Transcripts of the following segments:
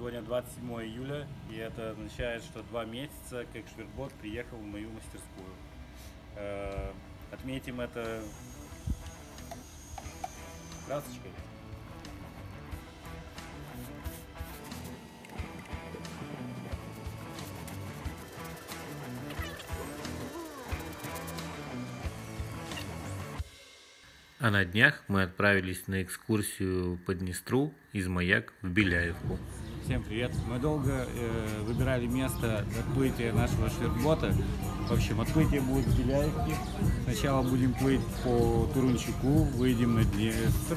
Сегодня 27 июля, и это означает, что два месяца, как Швербот приехал в мою мастерскую. Э, Отметим это красочкой. А на днях мы отправились на экскурсию по Днестру из Маяк в Беляевку. Всем привет! Мы долго э, выбирали место отплытия нашего швербота. В общем, отплытие будет в Беляевке. Сначала будем плыть по Турунчику, выйдем на Днестр,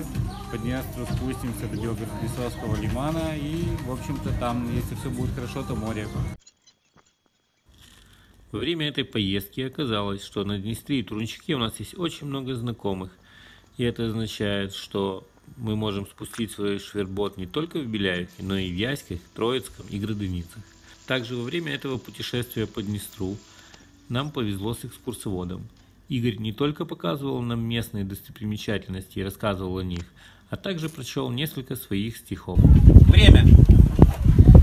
по Днестру спустимся до Белгород-Лесовского лимана и, в общем-то, там, если все будет хорошо, то море. Во время этой поездки оказалось, что на Днестре и Турунчике у нас есть очень много знакомых. И это означает, что мы можем спустить свой швербот не только в Беляевке, но и в Яськах, Троицком и Градыницах. Также во время этого путешествия по Днестру нам повезло с экскурсоводом. Игорь не только показывал нам местные достопримечательности и рассказывал о них, а также прочел несколько своих стихов. Время.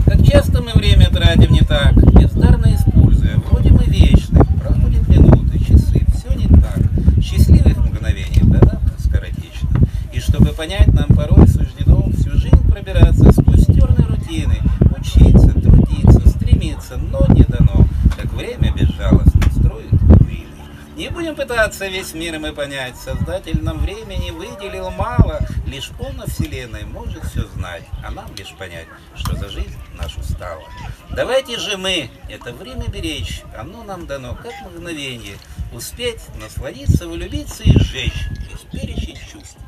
Как часто мы время тратим не так, бездарно используя. Вроде мы вечны, стремиться, но не дано, как время безжалостно строит руины. Не будем пытаться весь мир мы понять, Создатель нам времени выделил мало, лишь Он на Вселенной может все знать, а нам лишь понять, что за жизнь нашу стало. Давайте же мы это время беречь, оно нам дано как мгновение, успеть насладиться, влюбиться и сжечь, весь перечень чувств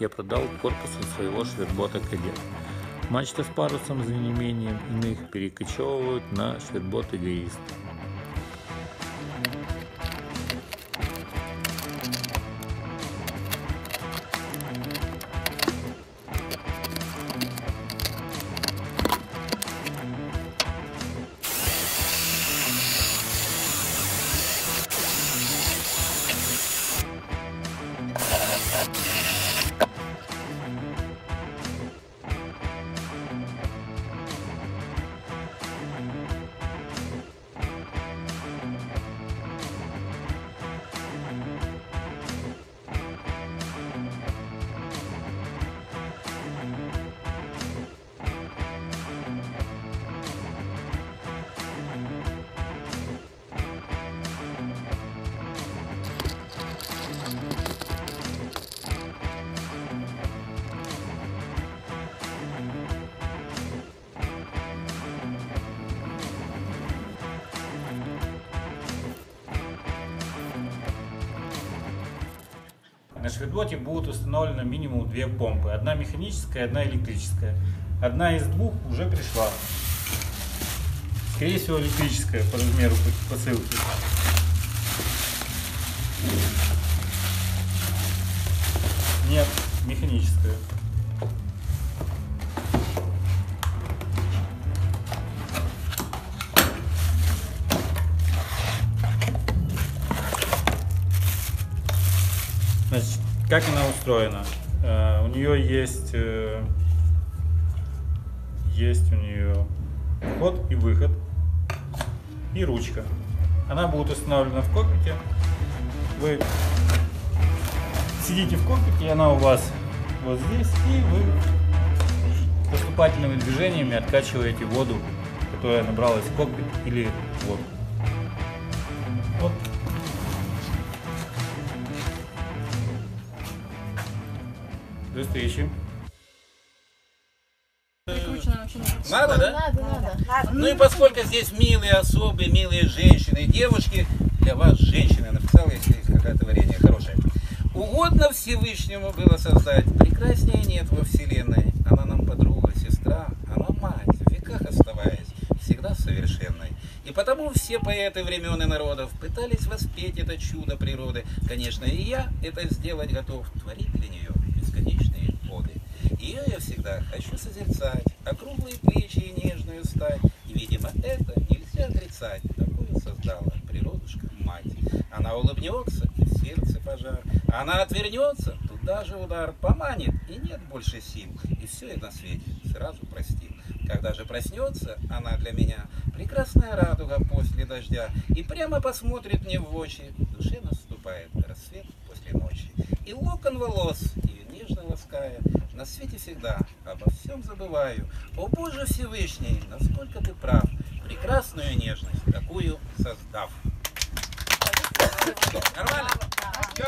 Я продал корпус своего швербота кадет. Мачта с парусом за неимением иных перекочевывают на швербот эгоист. На шверботе будут установлены минимум две помпы. Одна механическая, одна электрическая. Одна из двух уже пришла. Скорее всего электрическая по размеру посылки. Нет, механическая. Как она устроена? Э, У нее есть, э, есть у нее вход и выход и ручка. Она будет установлена в кокпите. Вы сидите в кокпите, и она у вас вот здесь, и вы поступательными движениями откачиваете воду, которая набралась в кокпит или воду. Вот До встречи. Надо, да? Надо, надо. Ну и поскольку здесь милые особы, милые женщины, девушки, для вас, женщины, написала, если есть какое-то варенье хорошее. Угодно Всевышнему было создать, прекраснее нет во вселенной. Она нам подруга, сестра, она мать, в веках оставаясь, всегда совершенной. И потому все поэты времен и народов пытались воспеть это чудо природы. Конечно, и я это сделать готов, творить для нее. Ее я всегда хочу созерцать, округлые плечи и нежную стать. И, видимо, это нельзя отрицать. Такую создала природушка мать. Она улыбнется, и в сердце пожар. Она отвернется, тут даже удар поманит, и нет больше сил, и все на свете сразу простил. Когда же проснется она для меня, прекрасная радуга после дождя, и прямо посмотрит мне в очи, в душе наступает рассвет после ночи. И локон волос, ее нежно лаская, на свете всегда обо всем забываю. О Боже Всевышний, насколько ты прав, прекрасную нежность, такую создав. Нормально? Всё.